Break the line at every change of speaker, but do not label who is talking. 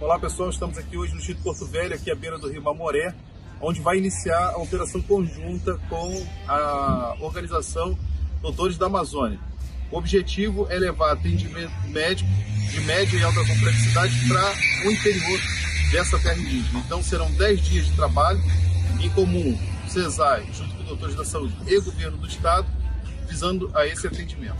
Olá pessoal, estamos aqui hoje no Instituto Porto Velho, aqui à beira do Rio Mamoré, onde vai iniciar a operação conjunta com a organização Doutores da Amazônia. O objetivo é levar atendimento médico de média e alta complexidade para o interior dessa terra indígena. Então serão 10 dias de trabalho em comum, CESAI, junto com doutores da saúde e governo do estado, visando a esse atendimento.